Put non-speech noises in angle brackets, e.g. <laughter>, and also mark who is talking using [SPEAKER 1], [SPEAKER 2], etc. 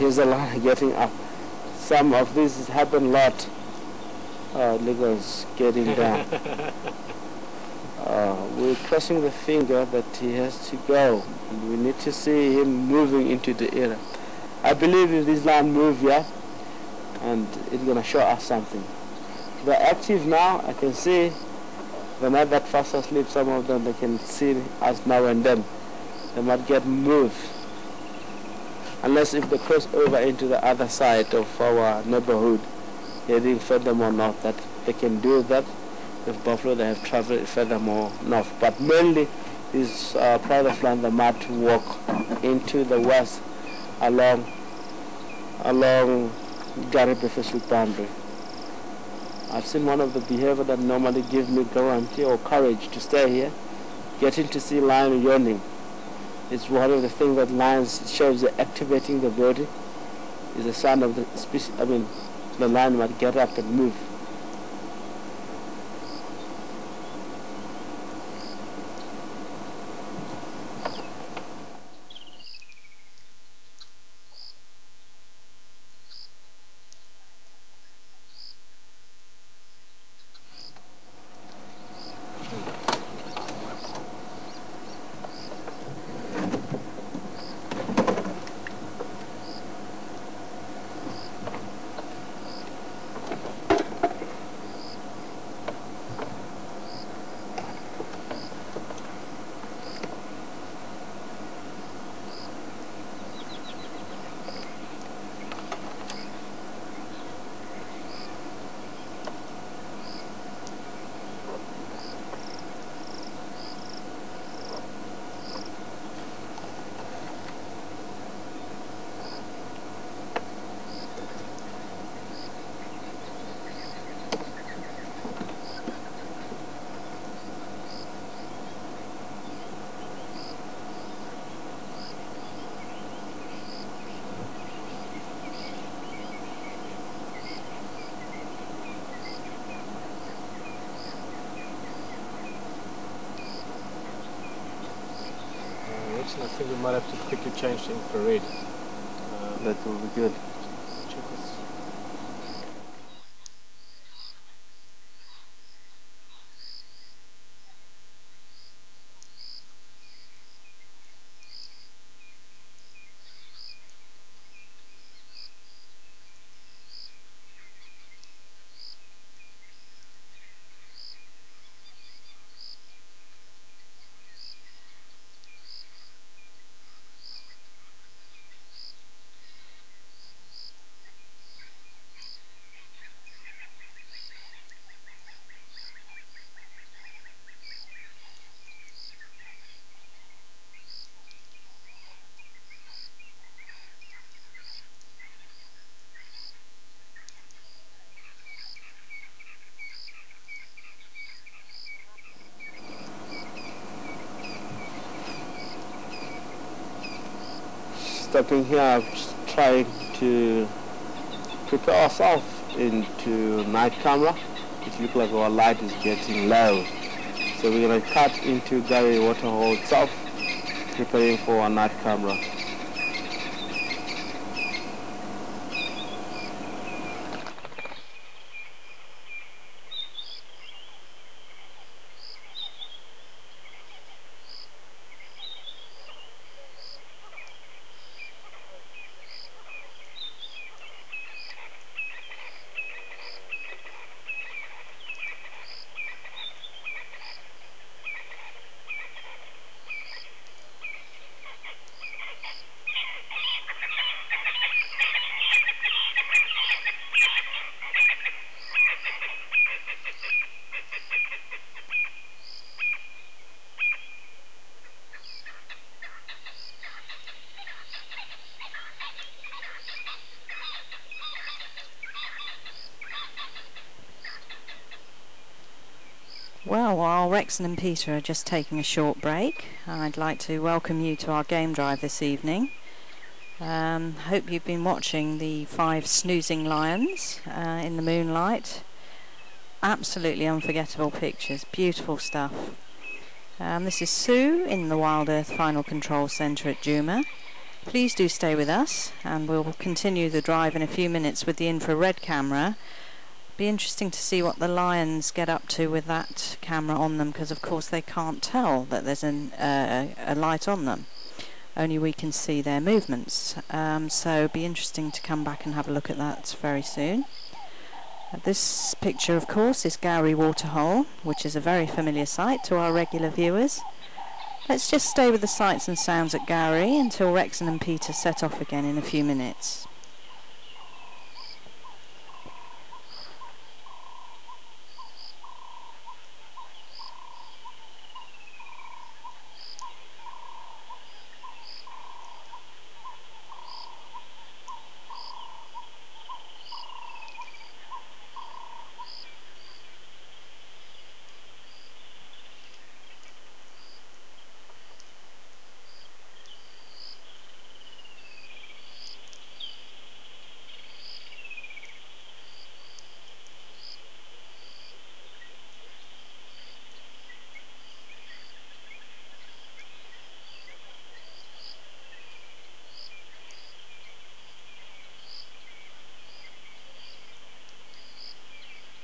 [SPEAKER 1] here's a lion <laughs> getting up. Some of this happen a lot. Uh, Lego's getting <laughs> down. Uh, we're crossing the finger that he has to go. We need to see him moving into the area. I believe if this lion move, yeah, and it's gonna show us something. They're active now. I can see they're not that fast asleep. Some of them they can see us now and then. They might get moved. Unless if they cross over into the other side of our neighborhood, heading furthermore north, that they can do that. If buffalo, they have traveled further furthermore north. But mainly, this uh, pride of land, the they might walk into the west along along Garipe Fish boundary. I've seen one of the behavior that normally gives me guarantee or courage to stay here, getting to see lion yawning. It's one of the things that lions shows activating the body. Is a sign of the species. I mean, the lion might get up and move.
[SPEAKER 2] I think we might have to quickly change to infrared. Um,
[SPEAKER 1] That will be good.
[SPEAKER 2] check this.
[SPEAKER 1] Stepping here, just trying to prepare ourselves into night camera. It looks like our light is getting low. So we're going to cut into Gowrie Waterhole itself, preparing for our night camera.
[SPEAKER 3] Well, while Rexon and Peter are just taking a short break, I'd like to welcome you to our game drive this evening. Um, hope you've been watching the five snoozing lions uh, in the moonlight. Absolutely unforgettable pictures, beautiful stuff. Um, this is Sue in the Wild Earth Final Control Centre at Djuma. Please do stay with us and we'll continue the drive in a few minutes with the infrared camera. Be interesting to see what the lions get up to with that camera on them because of course they can't tell that there's an, uh, a light on them. Only we can see their movements. Um, so be interesting to come back and have a look at that very soon. Uh, this picture of course is Gowrie Waterhole which is a very familiar sight to our regular viewers. Let's just stay with the sights and sounds at Gowrie until Rexon and Peter set off again in a few minutes.